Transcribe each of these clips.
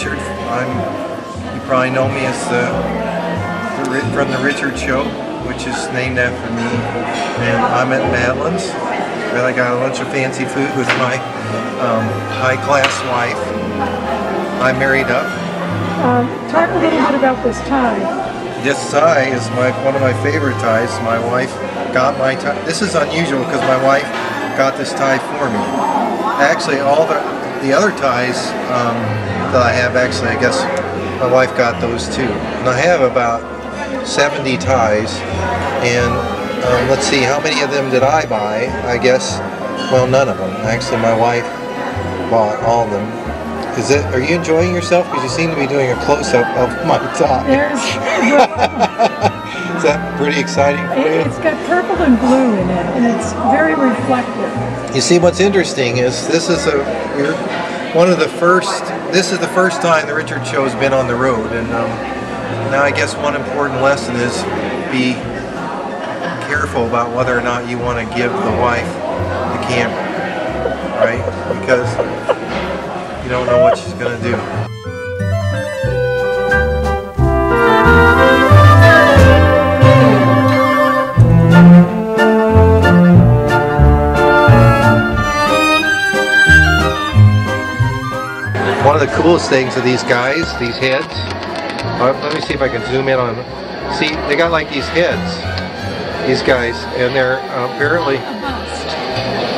Richard. I'm. You probably know me as the, the from the Richard Show, which is named after me. And I'm at Madeleine's. Where I got a bunch of fancy food with my um, high-class wife. I'm married up. Um, talk a little bit about this tie. This tie is my one of my favorite ties. My wife got my tie. This is unusual because my wife got this tie for me. Actually, all the the other ties um, that I have, actually, I guess my wife got those too. And I have about 70 ties. And um, let's see, how many of them did I buy? I guess, well, none of them. Actually, my wife bought all of them. Is it? Are you enjoying yourself? Because you seem to be doing a close-up of my tie. There's, Is that pretty exciting for it, you? it's got purple and blue in it, and it's very reflective. You see, what's interesting is this is a we're one of the first. This is the first time the Richard Show has been on the road, and um, now I guess one important lesson is be careful about whether or not you want to give the wife the camera, right? Because you don't know what she's gonna do. Of the coolest things of these guys, these heads. uh, let me see if I can zoom in on them. See, they got like these heads, these guys, and they're uh, apparently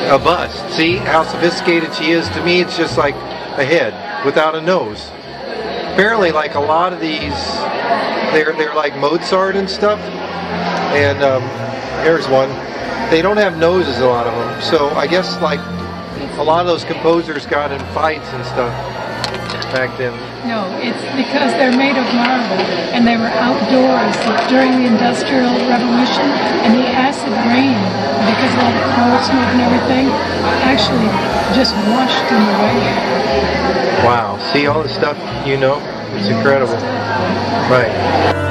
a bust. See how sophisticated she is? To me, it's just like a head without a nose. Apparently, like a lot of these, they're they're like Mozart and stuff. And um, here's one. They don't have noses, a lot of them. So I guess like a lot of those composers got in fights and stuff No, it's because they're made of marble, and they were outdoors during the Industrial Revolution, and the acid rain, because of all the coal smoke and everything, actually just washed them away. Wow. See all the stuff you know? It's incredible. Right.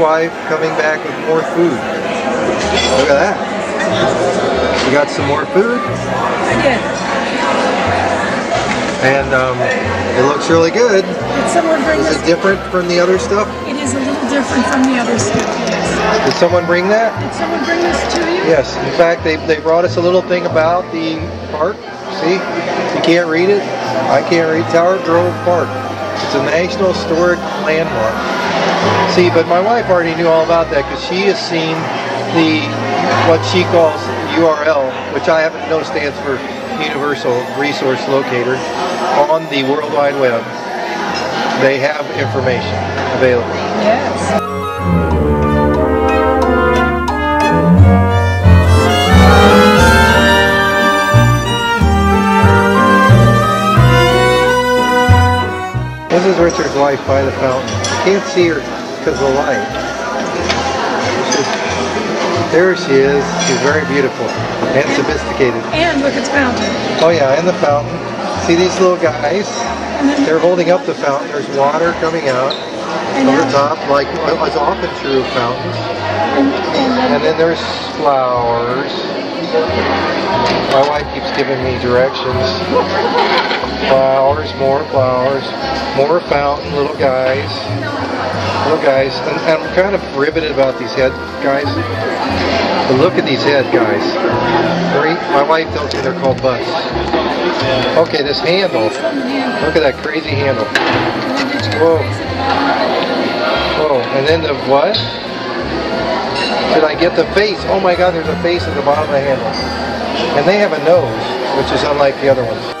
Wife coming back with more food. Look at that. We got some more food. I did. And um, it looks really good. Did someone bring Is this? it different from the other stuff? It is a little different from the other stuff, yes. Did someone bring that? Did someone bring this to you? Yes. In fact, they, they brought us a little thing about the park. See? You can't read it. I can't read Tower Grove Park. It's a National Historic Landmark. See, but my wife already knew all about that because she has seen the what she calls URL, which I happen to know stands for Universal Resource Locator, on the World Wide Web. They have information available. Yes. This is Richard's wife by the fountain. Can't see her because of the light. She's- there she is. She's very beautiful and sophisticated. And look, it's fountain. Oh yeah, and the fountain. See these little guys? Then, They're holding up the fountain. There's water coming out and over now- top, like is often true of fountains. and, and then And then there's flowers. My wife giving me directions. Flowers, more flowers, more fountain, little guys. Little guys. And, and I'm kind of riveted about these head guys. But look at these head guys. Three, my wife tells me they're called busts. Okay, this handle. Look at that crazy handle. Whoa. Whoa. And then the what? Did I get the face? Oh my god, there's a face at the bottom of the handle. And they have a nose, which is unlike the other ones.